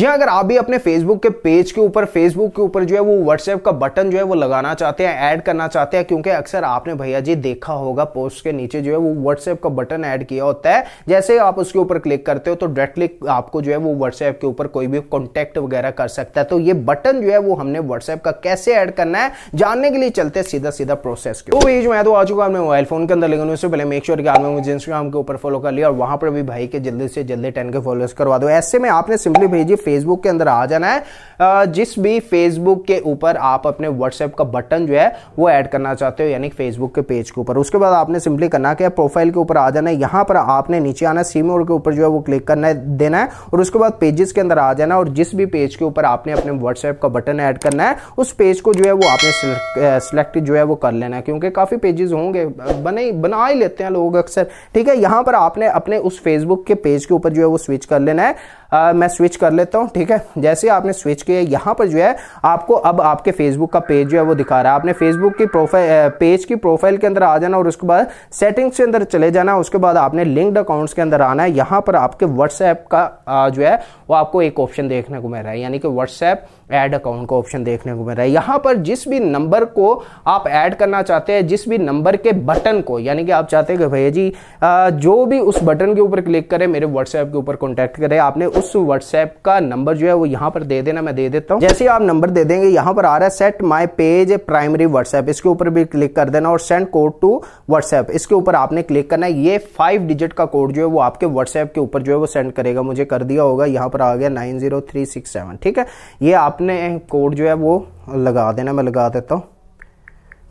जी हाँ, अगर आप भी अपने फेसबुक के पेज के ऊपर फेसबुक के ऊपर जो है वो व्हाट्सएप का बटन जो है वो लगाना चाहते हैं ऐड करना चाहते हैं क्योंकि अक्सर आपने भैया जी देखा होगा पोस्ट के नीचे जो है वो व्हाट्सएप का बटन ऐड किया होता है। जैसे आप उसके ऊपर क्लिक करते हो तो डायरेक्टली आपको जो है वो व्हाट्सएप के ऊपर कोई भी कॉन्टेक्ट वगैरह कर सकता है। तो ये बटन जो है वो हमने व्हाट्सएप का कैसे ऐड करना है जानने के लिए चलते सीधा सीधा प्रोसेस के तो ये जो मैं तो आ चुका अपने मोबाइल फ़ोन के अंदर लेकिन उससे पहले मेक श्योर कि आपने मुझे इंस्टाग्राम के ऊपर फॉलो कर लिया और वहाँ पर भी भाई के जल्दी से जल्दी टेन के फॉलोअर्स करवा दो। ऐसे में आपने सिंपली भेजिए फेसबुक के अंदर आ जाना है। जिस भी फेसबुक के ऊपर आप अपने व्हाट्सएप का बटन जो है वो ऐड करना चाहते हो यानी फेसबुक के पेज के ऊपर। उसके बाद आपने सिंपली करना क्या प्रोफ़ाइल के ऊपर आ जाना है। यहाँ पर आपने नीचे आना सीमोर के ऊपर जो है वो क्लिक करना है देना है। और उसके बाद पेजेस के अंदर आ जाना और जिस भी पेज के ऊपर आपने अपने व्हाट्सएप का बटन ऐड करना है उस पेज को जो है वो आपने सिलेक्ट जो है वो कर लेना है। क्योंकि काफ़ी पेजेस होंगे बने बना ही लेते हैं लोग अक्सर। ठीक है यहाँ पर आपने अपने उस फेसबुक के पेज के ऊपर जो है वो स्विच कर लेना है। आ, मैं स्विच कर लेता हूँ। ठीक है? जैसे आपने स्विच किया, यहाँ पर जो है, आपको अब आपके फेसबुक का पेज जो है, वो दिखा रहा है। आपने फेसबुक की प्रोफ़ाइल पेज की प्रोफ़ाइल के अंदर आ जाना और उसके बाद सेटिंग्स के अंदर चले जाना, उसके बाद आपने लिंक्ड अकाउंट्स के अंदर आना है। यहाँ पर आपके व्हाट्सएप का जो है, वो आपको एक ऑप्शन देखने को मिल रहा है। यानी कि व्हाट्सएप ऐड अकाउंट का ऑप्शन देखने को मिल रहा है। यहाँ पर जिस भी नंबर को आप ऐड करना चाहते हैं, जिस भी नंबर के बटन को, यानी कि आप चाहते हैं कि भैया जी जो भी उस बटन के ऊपर क्लिक करें, मेरे व्हाट्सएप के ऊपर कॉन्टैक्ट करें। आपने उस व्हाट्सएप का नंबर जो है वो यहाँ पर दे देना, मैं दे देता हूँ। जैसे आप नंबर दे देंगे, यहाँ पर आ रहा है set my page primary WhatsApp इसके ऊपर भी क्लिक कर देना और सेंड कोड टू व्हाट्सएप इसके ऊपर आपने क्लिक करना है, ये फाइव डिजिट का कोड जो है वो आपके व्हाट्सएप के ऊपर जो है वो सेंड करेगा। मुझे कर दिया होगा, यहाँ पर आ गया नाइन ठीक है? ये आपने कोड जो है वो लगा देना, मैं लगा देता हूँ।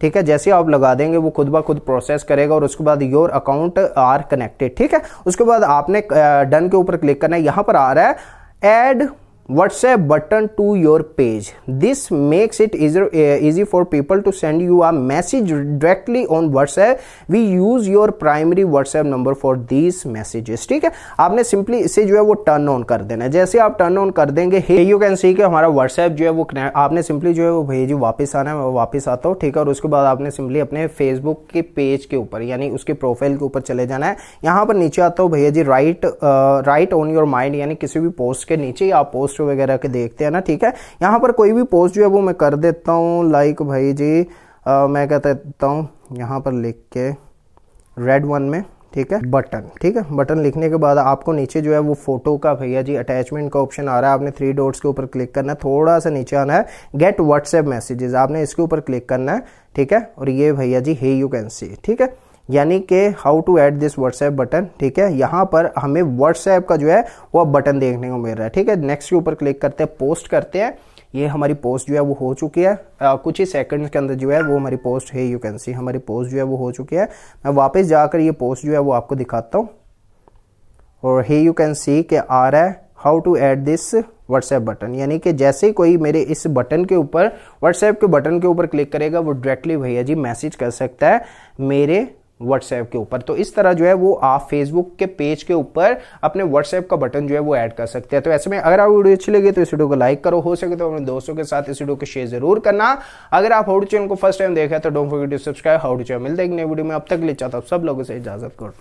ठीक है? जैसे आप लगा देंगे, वो खुद ब खुद प्रोसेस करेगा और उसके बाद योर अकाउंट आर कनेक्टेड ठीक है? उसके बाद आपने डन के ऊपर क्लिक करना है। यहाँ पर आ रहा है add WhatsApp button to your page. This makes it easier, uh, easy for people to send you a message directly on WhatsApp. We use your primary WhatsApp number for these messages. ठीक है आपने simply इसे जो है वो turn on कर देना है जैसे आप टर्न ऑन कर देंगे हे यू कैन सी कि हमारा WhatsApp जो है वो आपने सिंपली जो है वो भेजी वापस आना है मैं वापस आता हूँ ठीक है और उसके बाद आपने सिंपली अपने फेसबुक के पेज के ऊपर यानी उसके प्रोफ़ाइल के ऊपर चले जाना है यहाँ पर नीचे आता हूँ भैया जी right right on your mind यानी किसी भी पोस्ट के नीचे आप पोस्ट पोस्ट वगैरह के देखते हैं ना ठीक है? यहाँ पर कोई भी पोस्ट जो है वो मैं कर देता हूँ लाइक भाई जी आ, मैं कह देता हूँ यहाँ पर लिख के रेड वन में ठीक है? बटन ठीक है? बटन लिखने के बाद आपको नीचे जो है वो फ़ोटो का भैया जी अटैचमेंट का ऑप्शन आ रहा है। आपने थ्री डॉट्स के ऊपर क्लिक करना है थोड़ा सा नीचे आना है। गेट व्हाट्सएप मैसेजेस आपने इसके ऊपर क्लिक करना है ठीक है? और ये भैया जी हे यू कैन सी ठीक है? यानी कि how to add this WhatsApp button ठीक है? यहाँ पर हमें व्हाट्सएप का जो है वो बटन देखने को मिल रहा है ठीक है? नेक्स्ट के ऊपर क्लिक करते हैं पोस्ट करते हैं। ये हमारी पोस्ट जो है वो हो चुकी है। आ, कुछ ही सेकंड्स के अंदर जो है वो हमारी पोस्ट है यू कैन सी हमारी पोस्ट जो है वो हो चुकी है। मैं वापस जाकर ये पोस्ट जो है वो आपको दिखाता हूँ। और हे यू कैन सी के आ रहा है how to add this WhatsApp button यानी कि जैसे ही कोई मेरे इस बटन के ऊपर व्हाट्सएप के बटन के ऊपर क्लिक करेगा वो डायरेक्टली भैया जी मैसेज कर सकता है मेरे व्हाट्सएप के ऊपर। तो इस तरह जो है वो आप फेसबुक के पेज के ऊपर अपने व्हाट्सएप का बटन जो है वो ऐड कर सकते हैं। तो ऐसे में अगर आप वीडियो अच्छी लगी तो इस वीडियो को लाइक करो। हो सके तो अपने दोस्तों के साथ इस वीडियो को शेयर ज़रूर करना। अगर आप हाउडू चैनल को फ़र्स्ट टाइम देखा तो don't forget to subscribe हाउडू channel मिलते हैं नई वीडियो में। अब तक ले चाहता हूँ सब लोगों से इजाज़त करो।